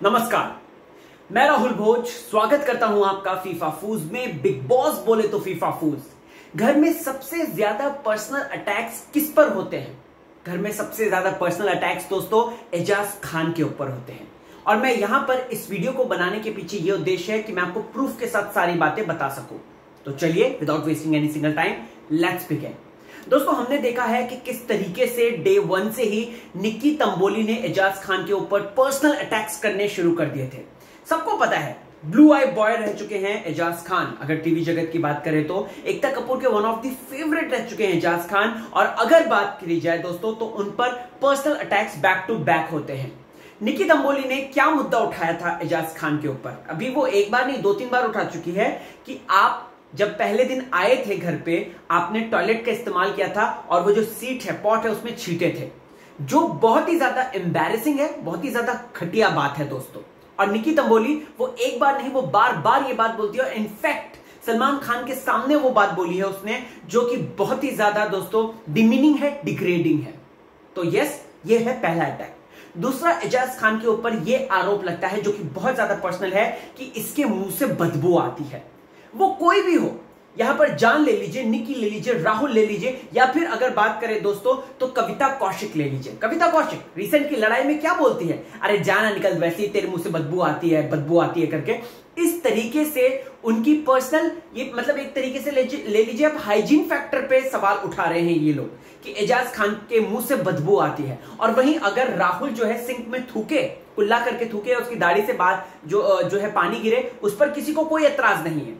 नमस्कार। मैं राहुल भोज, स्वागत करता हूँ आपका फीफा फूज में। बिग बॉस बोले तो फीफा फूज घर में सबसे ज़्यादा पर्सनल अटैक्स किस पर होते हैं? घर में सबसे ज़्यादा पर्सनल अटैक्स दोस्तों एजाज खान के ऊपर होते हैं। और मैं यहाँ पर इस वीडियो को बनाने के पीछे यह उद्देश्य है कि मैं आपको प्रूफ के साथ सारी बातें बता सकूँ। तो चलिए without wasting any single time let's begin दोस्तों, हमने देखा है कि किस तरीके से डे वन से ही निक्की तंबोली ने एजाज खान के ऊपर पर्सनल अटैक्स करने शुरू कर दिए थे। सबको पता है ब्लू आई बॉय रह चुके हैं एजाज खान। अगर टीवी जगत की बात करें तो एकता कपूर के वन ऑफ़ दी फेवरेट रह चुके हैं एजाज खान। और अगर बात करी जाए दोस्तों तो उन पर personal attacks back to back होते हैं। निकी तंबोली ने क्या मुद्दा उठाया था एजाज खान के ऊपर? अभी वो एक बार नहीं दो तीन बार उठा चुकी है कि आप जब पहले दिन आए थे घर पे, आपने टॉयलेट का इस्तेमाल किया था और वो जो सीट है पॉट है, उसमें छीटे थे। जो बहुत ही ज़्यादा एम्बेरसिंग है, बहुत ही ज़्यादा घटिया बात है दोस्तों। और निकी तंबोली, वो एक बार नहीं, वो बार बार ये बात बोलती है और इनफैक्ट सलमान खान के सामने वो बात बोली है उसने, जो कि बहुत ही ज़्यादा दोस्तों डिमीनिंग है डिग्रेडिंग है। तो यस ये है पहला अटैक दूसरा, एजाज खान के ऊपर ये आरोप लगता है, जो कि बहुत ज़्यादा पर्सनल है, कि इसके मुँह से बदबू आती है। वो कोई भी हो यहाँ पर जान ले लीजिए निकी ले लीजिए राहुल ले लीजिए या फिर अगर बात करें दोस्तों तो कविता कौशिक ले लीजिए। कविता कौशिक रिसेंट की लड़ाई में क्या बोलती है? अरे जाना निकल वैसे ही तेरे मुँह से बदबू आती है बदबू आती है करके। इस तरीके से उनकी पर्सनल ये मतलब एक तरीके से ले, लीजिए आप हाइजीन फैक्टर पे सवाल उठा रहे हैं ये लोग कि एजाज खान के मुँह से बदबू आती है। और वहीं अगर राहुल जो है सिंक में थूके कुल्ला करके थूके उसकी दाढ़ी से बाहर जो जो है पानी गिरे उस पर किसी को कोई एतराज़ नहीं है।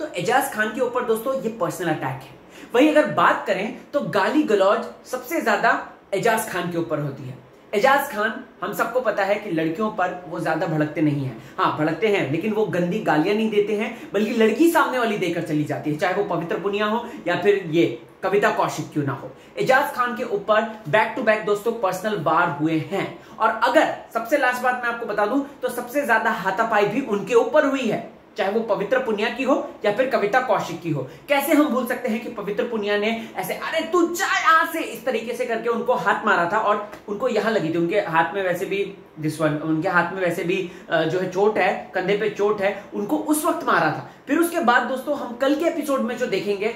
तो एजाज खान के ऊपर दोस्तों ये पर्सनल अटैक है। वही अगर बात करें तो गाली गलौज सबसे ज़्यादा एजाज खान के ऊपर होती है। एजाज खान, हम सबको पता है कि लड़कियों पर वो ज़्यादा भड़कते नहीं हैं। हाँ भड़कते हैं, लेकिन वो गंदी गालियाँ नहीं देते हैं, बल्कि लड़की सामने वाली देकर चली जाती है, चाहे वो पवित्र पुनिया हो या फिर ये, कविता कौशिक क्यों ना हो। एजाज खान के ऊपर बैक टू बैक दोस्तों पर्सनल वार हुए हैं। और अगर, सबसे लास्ट बात मैं आपको बता दूँ तो सबसे ज़्यादा हाथापाई भी उनके ऊपर हुई है। चाहे वो पवित्र पुनिया की हो या फिर कविता कौशिक की हो। कैसे हम भूल सकते हैं कि पवित्र पुनिया ने ऐसे, अरे तू जा यहाँ से! इस तरीके से करके उनको हाथ मारा था और उनको यहाँ लगी थी। उनके हाथ में वैसे भी दिस वन उनके हाथ में वैसे भी जो है चोट है, कंधे पे चोट है, उनको उस वक्त मारा था। फिर उसके बाद दोस्तों हम कल के एपिसोड में जो देखेंगे,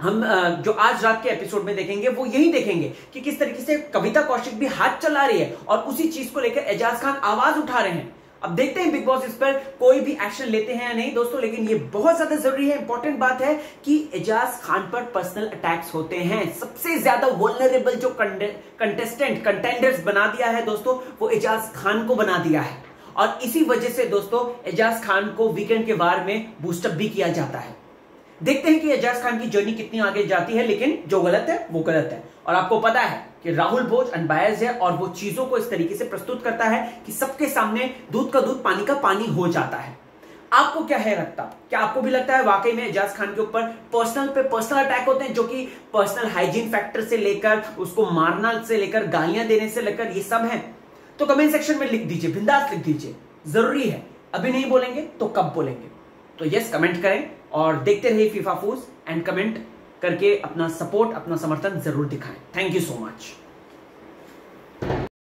हम जो आज रात के एपिसोड में देखेंगे, वो यही देखेंगे कि किस तरीके से कविता कौशिक भी हाथ चला रही है और उसी चीज़ को लेकर एजाज खान आवाज़ उठा रहे हैं। अब देखते हैं बिग बॉस इस पर कोई भी एक्शन लेते हैं या नहीं। दोस्तों, लेकिन ये बहुत ज़्यादा ज़रूरी है इंपॉर्टेंट बात है कि एजाज खान पर पर्सनल अटैक्स होते हैं। सबसे ज़्यादा वोलरेबल जो कंटेस्टेंट कंटेंडर्स बना दिया है दोस्तों, वो एजाज खान को बना दिया है। और इसी वजह से दोस्तों, एजाज खान को वीकेंड के बार में बूस्टअप भी किया जाता है। देखते हैं कि एजाज खान की जर्नी कितनी आगे जाती है, लेकिन जो गलत है, वो गलत है। और आपको पता है कि राहुल भोज अनबायस है और वो चीज़ों को इस तरीके से प्रस्तुत करता है कि सबके सामने दूध का दूध, पानी का पानी हो जाता है। आपको क्या है लगता क्या आपको भी लगता है वाकई में एजाज खान के ऊपर पर्सनल पे पर्सनल अटैक होते हैं जो कि पर्सनल हाइजीन फैक्टर से लेकर, उसको मारना से लेकर, गालियाँ देने से लेकर ये सब है? तो कमेंट सेक्शन में लिख दीजिए, बिंदास लिख दीजिए। ज़रूरी है। अभी नहीं बोलेंगे तो कब बोलेंगे? तो यस कमेंट करें और देखते रहिए फीफा फूज एंड कमेंट करके अपना सपोर्ट अपना समर्थन ज़रूर दिखाएँ। Thank you so much